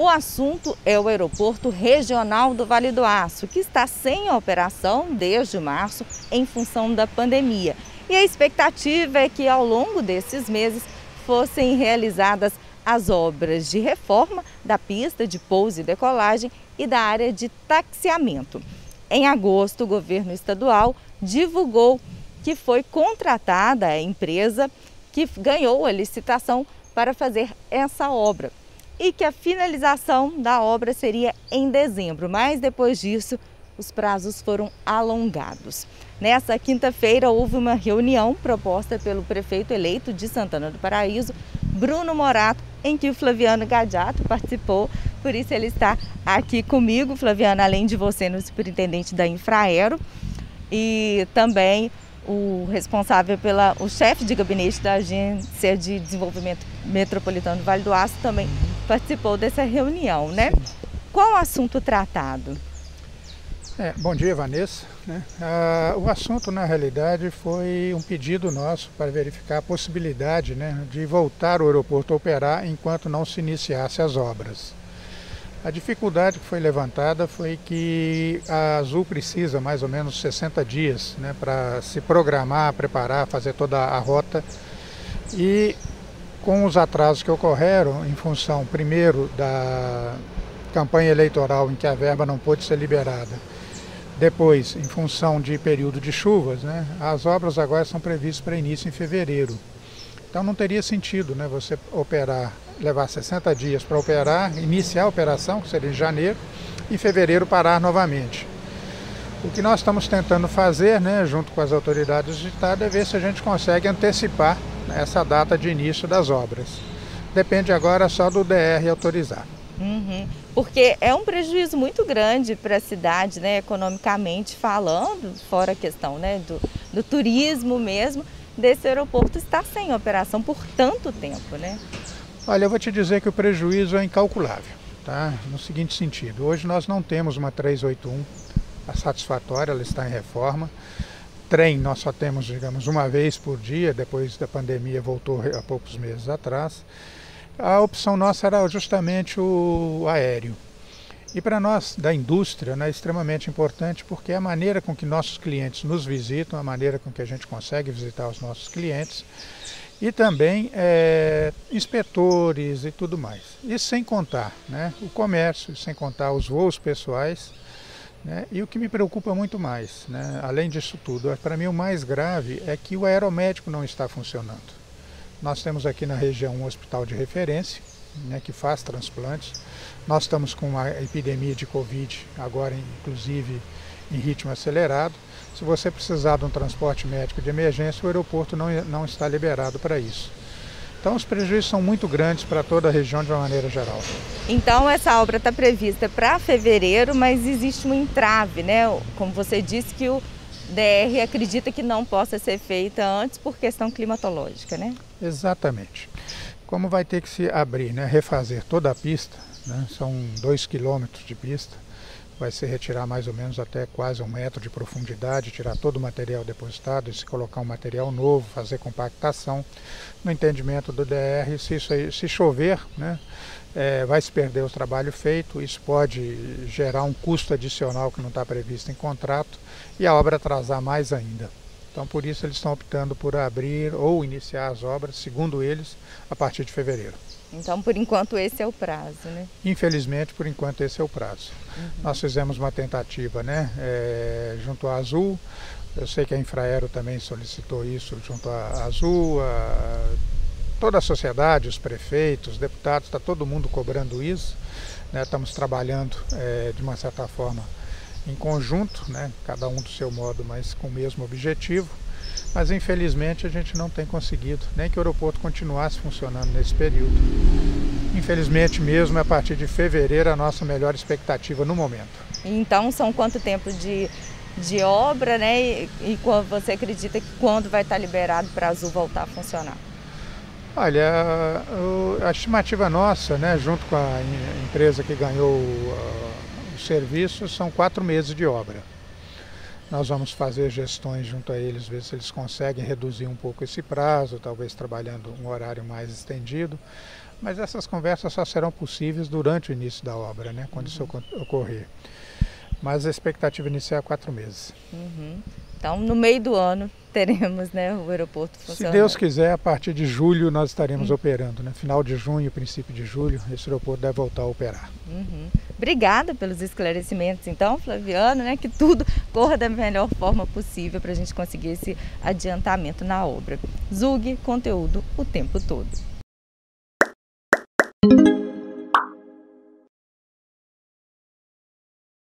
O assunto é o aeroporto regional do Vale do Aço, que está sem operação desde março em função da pandemia. E a expectativa é que ao longo desses meses fossem realizadas as obras de reforma da pista de pouso e decolagem e da área de taxiamento. Em agosto, o governo estadual divulgou que foi contratada a empresa que ganhou a licitação para fazer essa obra e que a finalização da obra seria em dezembro, mas depois disso os prazos foram alongados. Nessa quinta-feira houve uma reunião proposta pelo prefeito eleito de Santana do Paraíso, Bruno Morato, em que o Flaviano Gadiato participou, por isso ele está aqui comigo, Flaviano, além de você, no superintendente da Infraero, e também o responsável pela, o chefe de gabinete da Agência de Desenvolvimento Metropolitano do Vale do Aço também participou dessa reunião, né? Qual o assunto tratado? É, bom dia, Vanessa. Né? Ah, o assunto, na realidade, foi um pedido nosso para verificar a possibilidade né, de voltar o aeroporto a operar enquanto não se iniciasse as obras. A dificuldade que foi levantada foi que a Azul precisa mais ou menos 60 dias né, para se programar, preparar, fazer toda a rota. E com os atrasos que ocorreram, em função, primeiro, da campanha eleitoral em que a verba não pôde ser liberada, depois, em função de período de chuvas, né, as obras agora são previstas para início em fevereiro. Então não teria sentido né, você operar, levar 60 dias para operar, iniciar a operação, que seria em janeiro, e em fevereiro parar novamente. O que nós estamos tentando fazer, né, junto com as autoridades de Estado, é ver se a gente consegue antecipar essa data de início das obras. Depende agora só do DR autorizar. Uhum. Porque é um prejuízo muito grande para a cidade, né, economicamente falando, fora a questão né, do, do turismo mesmo, desse aeroporto estar sem operação por tanto tempo, né? Olha, eu vou te dizer que o prejuízo é incalculável, tá? No seguinte sentido, hoje nós não temos uma 381 satisfatória, ela está em reforma. Trem nós só temos, digamos, uma vez por dia, depois da pandemia voltou há poucos meses atrás a opção nossa era justamente o aéreo. E para nós da indústria né, é extremamente importante porque é a maneira com que nossos clientes nos visitam, a maneira com que a gente consegue visitar os nossos clientes e também é, inspetores e tudo mais. Isso sem contar né, o comércio, sem contar os voos pessoais. Né, e o que me preocupa muito mais, né, além disso tudo, para mim o mais grave é que o aeromédico não está funcionando. Nós temos aqui na região um hospital de referência, né, que faz transplantes. Nós estamos com uma epidemia de Covid, agora inclusive em ritmo acelerado. Se você precisar de um transporte médico de emergência, o aeroporto não, não está liberado para isso. Então os prejuízos são muito grandes para toda a região de uma maneira geral. Então essa obra está prevista para fevereiro, mas existe um entrave, né? Como você disse que o DR acredita que não possa ser feita antes por questão climatológica, né? Exatamente. Como vai ter que se abrir, né, refazer toda a pista, né, são dois quilômetros de pista, vai se retirar mais ou menos até quase um metro de profundidade, tirar todo o material depositado e se colocar um material novo, fazer compactação. No entendimento do DR, se, isso aí, se chover, né, é, vai se perder o trabalho feito, isso pode gerar um custo adicional que não está previsto em contrato e a obra atrasar mais ainda. Então, por isso, eles estão optando por abrir ou iniciar as obras, segundo eles, a partir de fevereiro. Então, por enquanto, esse é o prazo, né? Infelizmente, por enquanto, esse é o prazo. Uhum. Nós fizemos uma tentativa, né, é, junto à Azul. Eu sei que a Infraero também solicitou isso junto à Azul, a, toda a sociedade, os prefeitos, os deputados, está todo mundo cobrando isso. Né, estamos trabalhando é, de uma certa forma em conjunto, né, cada um do seu modo, mas com o mesmo objetivo. Mas infelizmente a gente não tem conseguido nem que o aeroporto continuasse funcionando nesse período. Infelizmente mesmo a partir de fevereiro a nossa melhor expectativa no momento. Então são quanto tempo de, de obra, né? E, e você acredita que quando vai estar liberado para a Azul voltar a funcionar? Olha, a, estimativa nossa, né, junto com a empresa que ganhou o serviço, são quatro meses de obra. Nós vamos fazer gestões junto a eles, ver se eles conseguem reduzir um pouco esse prazo, talvez trabalhando um horário mais estendido. Mas essas conversas só serão possíveis durante o início da obra, né? quando isso Uhum. ocorrer. Mas a expectativa inicial é quatro meses. Uhum. Então, no meio do ano, teremos né, o aeroporto Se funcionando. Deus quiser, a partir de julho nós estaremos operando. Né? Final de junho, princípio de julho, esse aeroporto deve voltar a operar. Uhum. Obrigada pelos esclarecimentos, então, Flaviano, né, que tudo corra da melhor forma possível para a gente conseguir esse adiantamento na obra. Zug, conteúdo o tempo todo.